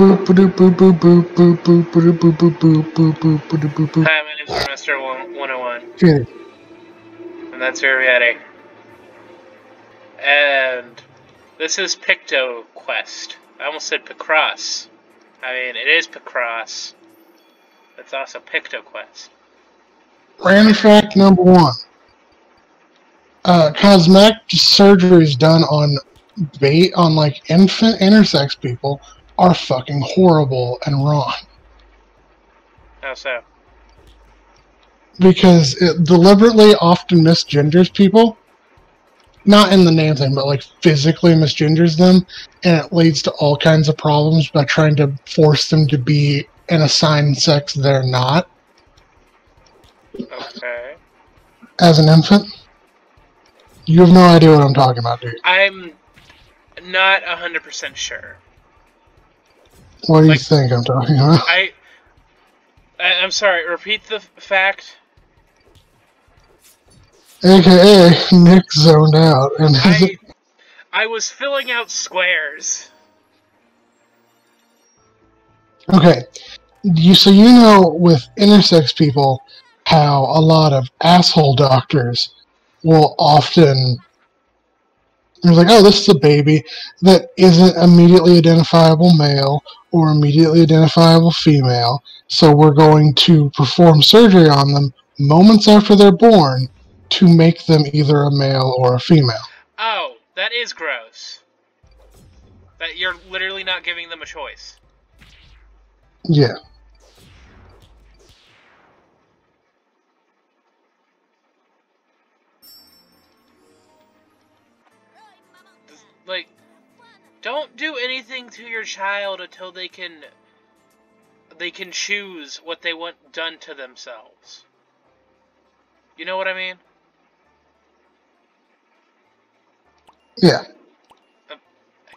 Hi, my name's Mr. 101, Okay. and that's Viviati. And this is Picto Quest. I almost said Picross. I mean, it is Picross. It's also PictoQuest. Random fact number one. Uh, cosmetic surgeries done on bait on like infant intersex people are fucking horrible and wrong How so? because it deliberately often misgenders people. Not in the name thing, but like physically misgenders them, and it leads to all kinds of problems by trying to force them to be an assigned sex they're not Okay. as an infant. You have no idea what I'm talking about, dude. I'm not 100% sure. What do you Like- think I'm talking about? I, I I'm sorry. Repeat the fact. AKA Nick zoned out, and I I was filling out squares. okay, you so you know with intersex people how a lot of asshole doctors will often they're like, oh, this is a baby that isn't immediately identifiable male or immediately identifiable female, so we're going to perform surgery on them moments after they're born to make them either a male or a female. Oh, that is gross. That you're literally not giving them a choice. Yeah. Like, don't do anything to your child until they can they can choose what they want done to themselves. You know what I mean? Yeah. I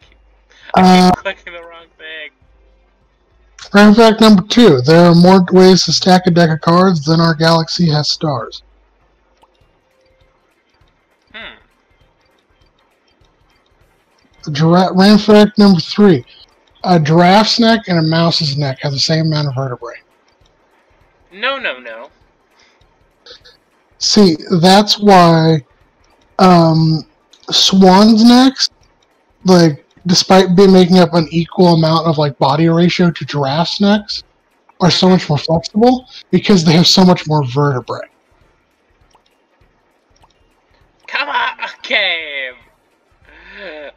keep, I Uh, clicking the wrong thing. Random fact number two: there are more ways to stack a deck of cards than our galaxy has stars. Gira- random fact number three: a giraffe's neck and a mouse's neck have the same amount of vertebrae. No, no, no. See, that's why um, swans' necks, like, despite being making up an equal amount of like body ratio to giraffes' necks, are so much more flexible because they have so much more vertebrae. Come on, game.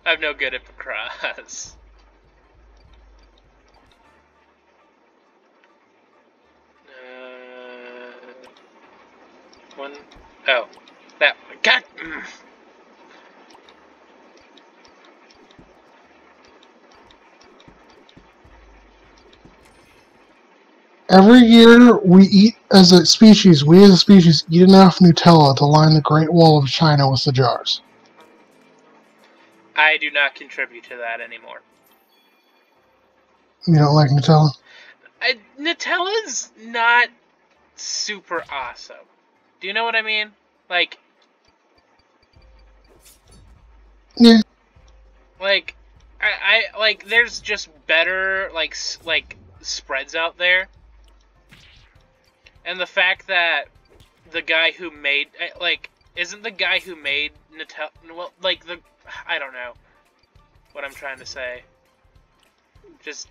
I'm no good at Picross. Uh, one, oh, that one. God. mm. Every year, we eat as a species. We as a species eat enough Nutella to line the Great Wall of China with the jars. I do not contribute to that anymore. You don't like Nutella? I, Nutella's not super awesome. Do you know what I mean? Like, Yeah. like, I, I like. There's just better like s- like spreads out there, and the fact that the guy who made eh, like isn't the guy who made Nutella well like the I don't know what I'm trying to say. Just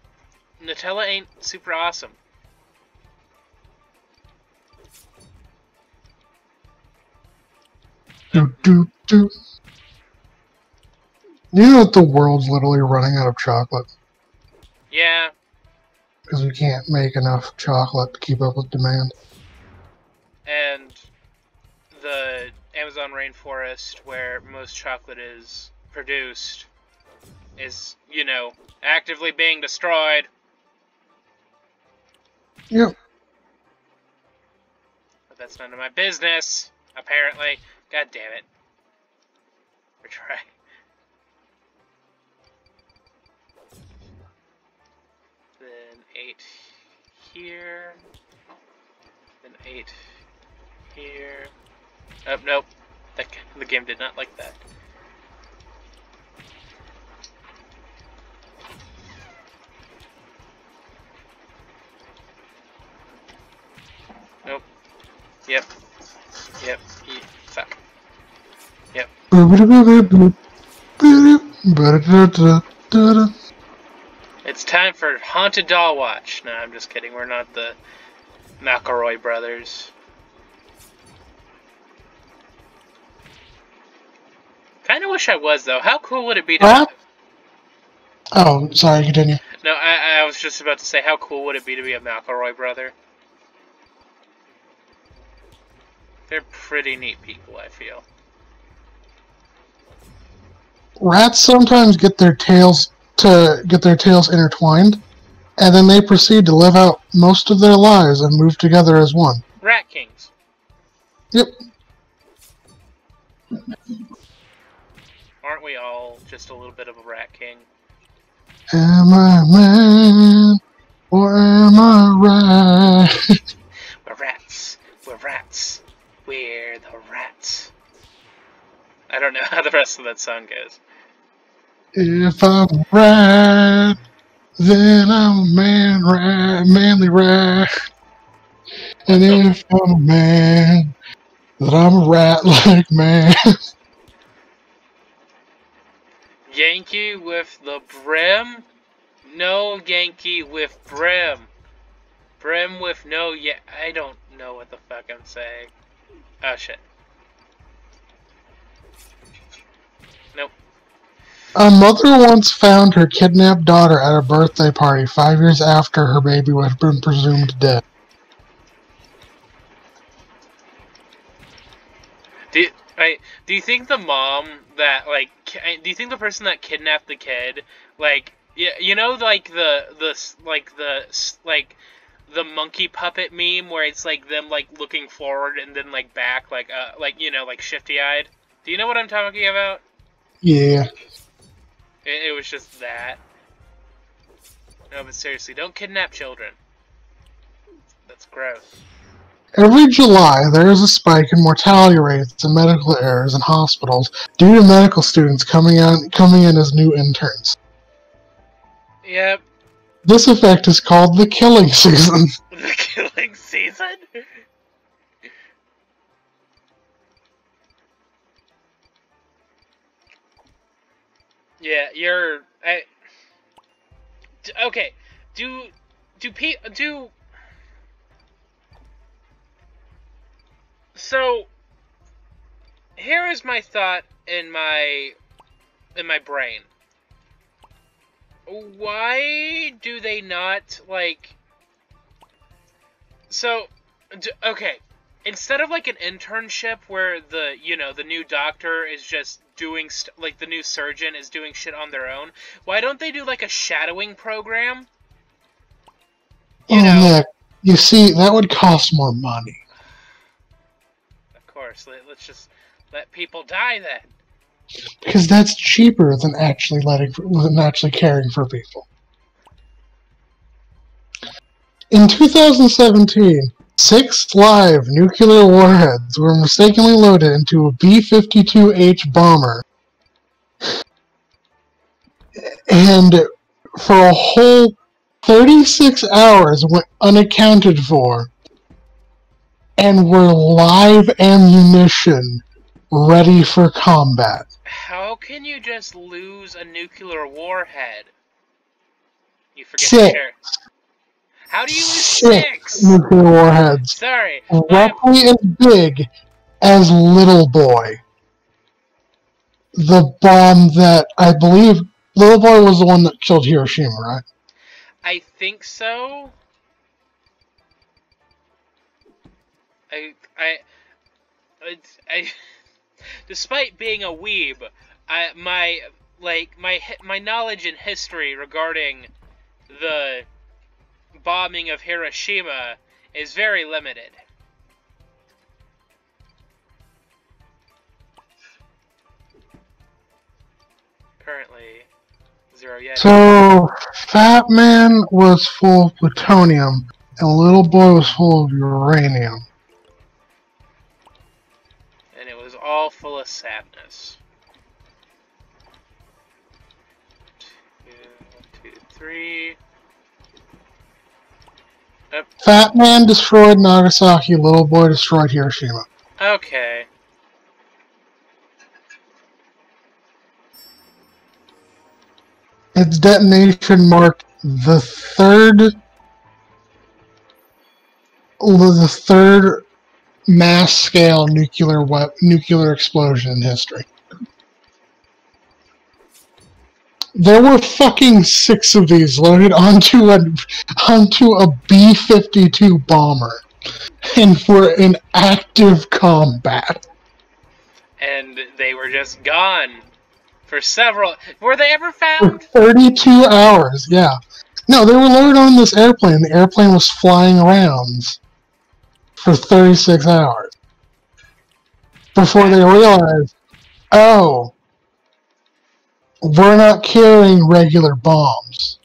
Nutella ain't super awesome. Do, do, do. You know that the world's literally running out of chocolate Yeah, because we can't make enough chocolate to keep up with demand. and the Amazon rainforest where most chocolate is produced is, you know, actively being destroyed. Yeah. But that's none of my business, apparently. God damn it. We're trying. Then eight here. Then eight here. Oh, nope. That, the game did not like that. It's time for Haunted Doll Watch. No, I'm just kidding. We're not the McElroy brothers. Kind of wish I was though. How cool would it be to? Oh, sorry, continue. No, I, I was just about to say, how cool would it be to be a McElroy brother? They're pretty neat people, I feel. Rats sometimes get their tails to get their tails intertwined, and then they proceed to live out most of their lives and move together as one. Rat Kings. Yep. Aren't we all just a little bit of a Rat King? Am I man or am I rat? We're rats. We're rats. We're the rats. I don't know how the rest of that song goes. if I'm a rat, then I'm a man rat, manly rat. And if I'm a man, then I'm a rat like man. Yankee with the brim? No Yankee with brim. Brim with no yeah. I don't know what the fuck I'm saying. Oh shit. Nope. A mother once found her kidnapped daughter at a birthday party five years after her baby was been presumed dead. Do you, I, do you think the mom that like do you think the person that kidnapped the kid like you, you know like the the like the like the monkey puppet meme where it's like them like looking forward and then like back like uh like you know like shifty eyed. Do you know what I'm talking about? Yeah. It, it was just that. No, but seriously, don't kidnap children. That's gross. Every July, there is a spike in mortality rates and medical errors in hospitals due to medical students coming out coming in as new interns. Yep, This effect is called the killing season. the killing season. Yeah, you're. I, okay, do do pe do. So, here is my thought in my in my brain. Why do they not like? So, okay, instead of like an internship where the you know the new doctor is just doing st- like the new surgeon is doing shit on their own why don't they do like a shadowing program you oh, know Nick, you see, that would cost more money. of course let, let's just let people die then Because that's cheaper than actually letting than actually caring for people. In 2017, six live nuclear warheads were mistakenly loaded into a B-52H bomber, and for a whole 36 hours went unaccounted for, and were live ammunition ready for combat. how can you just lose a nuclear warhead you forget to Six. How do you lose Six six nuclear warheads. sorry roughly as big as Little Boy. The bomb that I believe Little Boy was the one that killed Hiroshima, right? I think so. I I I, I despite being a weeb, I my like my my knowledge in history regarding the bombing of Hiroshima is very limited. Currently, zero yet. So Fat Man was full of plutonium, and Little Boy was full of uranium. and it was all full of sadness. Two, one, two, three. Yep. Fat Man destroyed Nagasaki, Little Boy destroyed Hiroshima. Okay. Its detonation marked the third the third mass scale nuclear nuclear explosion in history. There were fucking six of these loaded onto a onto a B fifty two bomber, and were in active combat. And they were just gone for several. Were they ever found? thirty two hours. Yeah, no, they were loaded on this airplane. The airplane was flying around for thirty six hours before they realized, oh, we're not carrying regular bombs.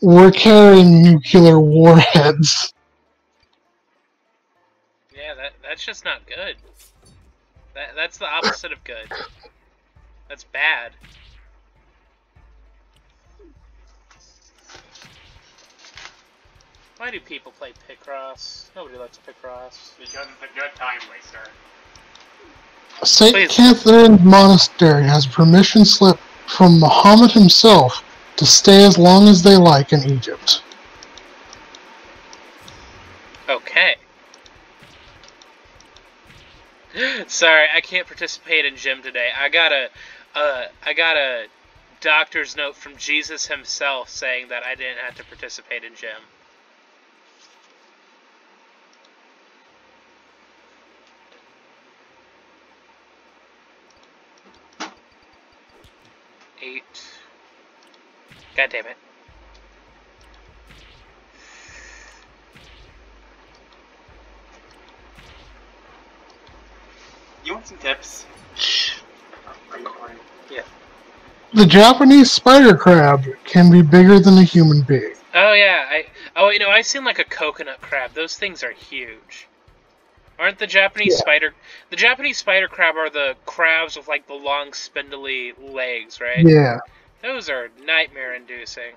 We're carrying nuclear warheads. Yeah, that that's just not good. That that's the opposite of good. That's bad. Why do people play Picross? Nobody likes Picross. Because it's a good time waster. St. Please. Catherine Monastery has permission slip from Muhammad himself to stay as long as they like in Egypt. Okay. Sorry, I can't participate in gym today. I got a, uh, I got a doctor's note from Jesus himself saying that I didn't have to participate in gym. Eight. God damn it. You want some tips? Are you recording? The Japanese spider crab can be bigger than a human being. Oh yeah, I oh you know I've seen like a coconut crab. Those things are huge. Aren't the Japanese Yeah. spider the Japanese spider crab are the crabs with like the long spindly legs, right? Yeah. Those are nightmare inducing.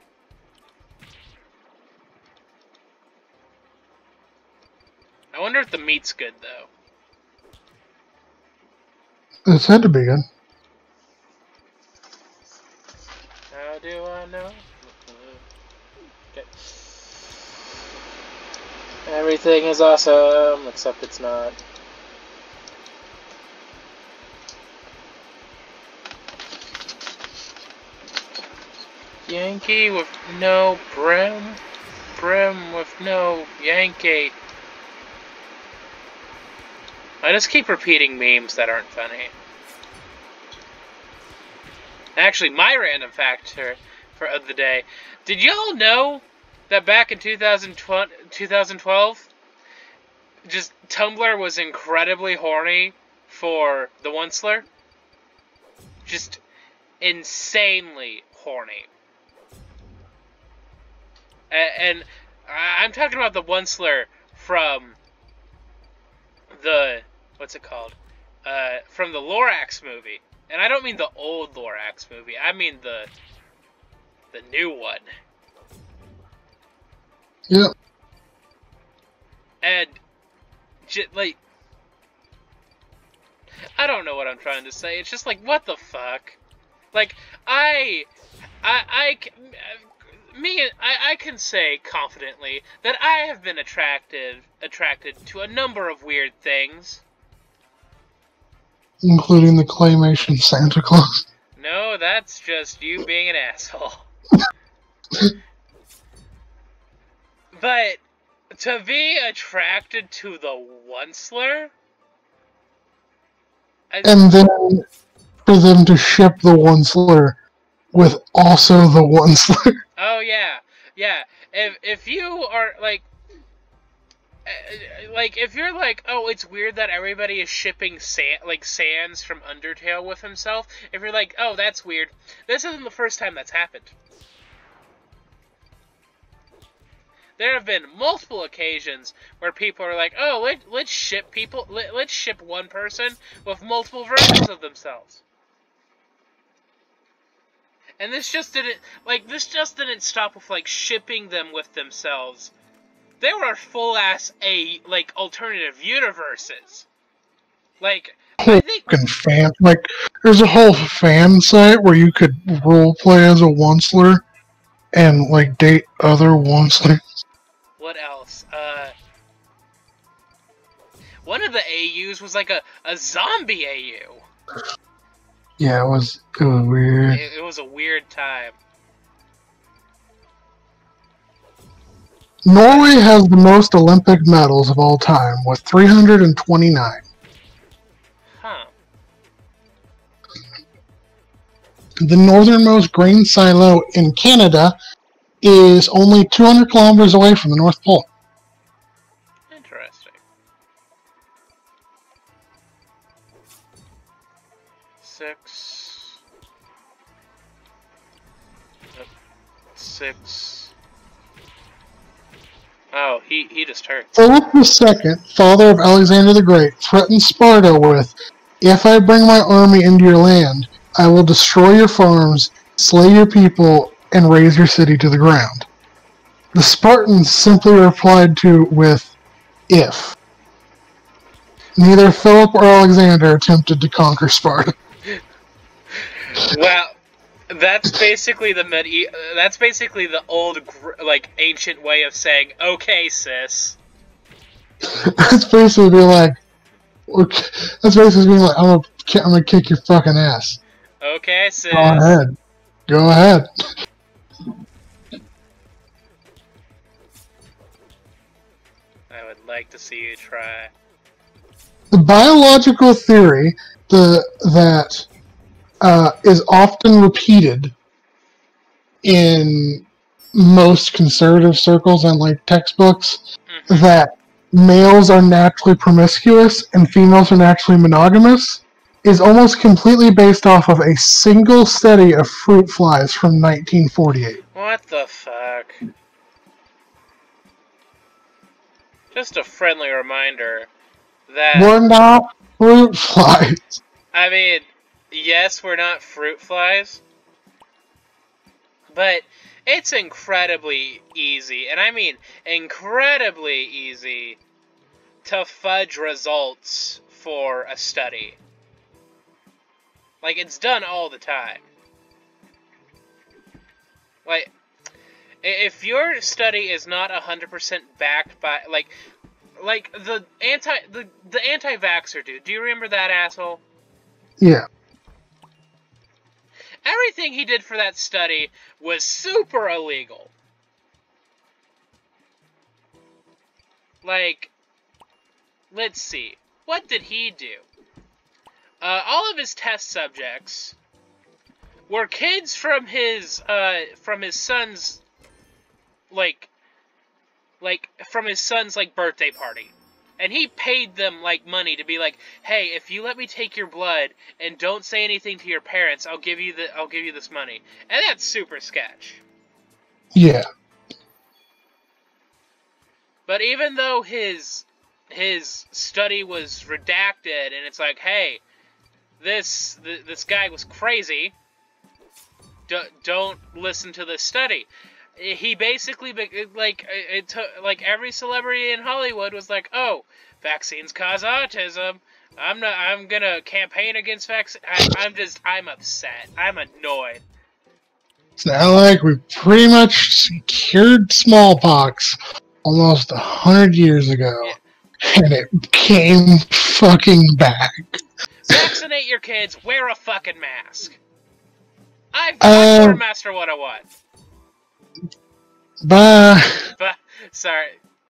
I wonder if the meat's good though. It's had to be good. How do I know? Okay. Everything is awesome, except it's not. Yankee with no brim. Brim with no Yankee. I just keep repeating memes that aren't funny. Actually, my random fact for, for of the day. Did y'all know that back in 2012, 2012, just Tumblr was incredibly horny for the Onceler? Just insanely horny. And I- I'm talking about the Onceler from the what's it called? Uh, from the Lorax movie, and I don't mean the old Lorax movie. I mean the the new one. Yep. And j- like, I don't know what I'm trying to say. It's just like, what the fuck? Like, I, I, I, me, I, I can say confidently that I have been attracted, attracted to a number of weird things. Including the claymation Santa Claus. No, that's just you being an asshole. but to be attracted to the Onceler, I, And then for them to ship the Onceler with also the Onceler. oh yeah, yeah. If if you are like. uh, Like if you're like, oh, it's weird that everybody is shipping San- like Sans from Undertale with himself. If you're like, oh, that's weird. This isn't the first time that's happened. There have been multiple occasions where people are like, "Oh, let, let's ship people. Let, let's ship one person with multiple versions of themselves." And this just didn't like this just didn't stop with like shipping them with themselves. There were full ass a like alternative universes. Like I think fan like there's a whole fan site where you could role play as a onceler and like date other oncelers. What else? Uh one of the AUs was like a, a zombie AU. Yeah, it was it was weird. It, it was a weird time. Norway has the most Olympic medals of all time with 329. Huh. The northernmost grain silo in Canada is only 200 kilometers away from the North Pole. Interesting. Six. Six. Oh, he, he just hurt. Philip II, father of Alexander the Great, threatened Sparta with, If I bring my army into your land, I will destroy your farms, slay your people, and raze your city to the ground. The Spartans simply replied to with, If. Neither Philip or Alexander attempted to conquer Sparta. Well, that's basically the medi- That's basically the old, like, ancient way of saying, okay, sis. That's basically being like, okay, that's basically being like, I'm gonna, I'm gonna kick your fucking ass. Okay, sis. Go ahead. Go ahead. Would like to see you try. the biological theory the that uh, is often repeated in most conservative circles and like textbooks Mhm. that males are naturally promiscuous and females are naturally monogamous is almost completely based off of a single study of fruit flies from 1948. What the fuck? Just a friendly reminder that We're not fruit flies. I mean, yes, we're not fruit flies, but it's incredibly easy, and I mean incredibly easy, to fudge results for a study. Like, it's done all the time. Like, if your study is not 100% backed by, like, like the anti the, the anti-vaxxer dude. Do you remember that asshole? Yeah. Everything he did for that study was super illegal. Like, let's see. What did he do? Uh, all of his test subjects were kids from his uh, from his son's like like from his son's like birthday party. And he paid them like money to be like, "Hey, if you let me take your blood and don't say anything to your parents, I'll give you the I'll give you this money." And that's super sketch. Yeah. But even though his his study was redacted and it's like, "Hey, this th- this guy was crazy. D- don't listen to this study." He basically like it took like every celebrity in Hollywood was like, "Oh, vaccines cause autism. I'm not. I'm gonna campaign against vaccine. I'm just. I'm upset. I'm annoyed. It's not like we pretty much cured smallpox almost a hundred years ago, and it came fucking back. Vaccinate your kids. Wear a fucking mask. I've Uh, AuraMaster101. Bye. But sorry,